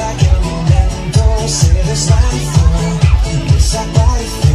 va caminando, se deslizó, desapareció.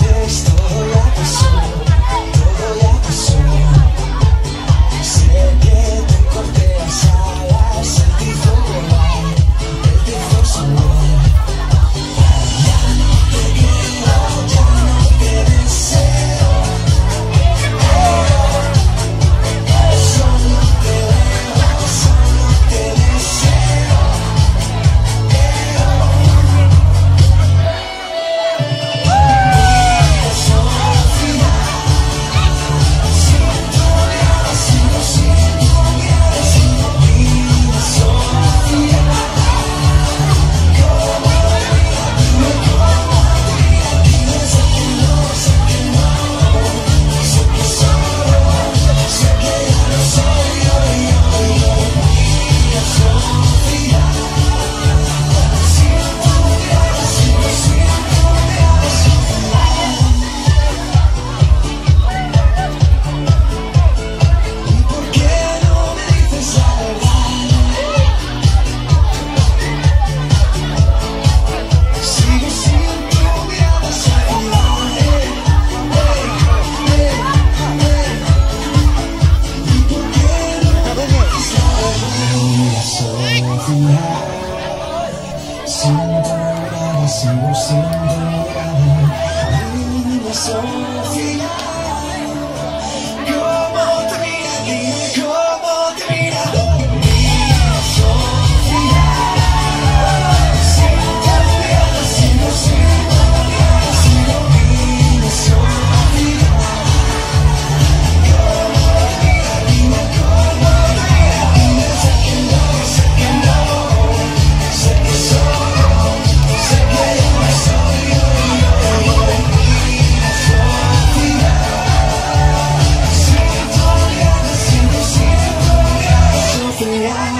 First, all I saw. Cinderella, Cinderella, Cinderella, Cinderella, yeah.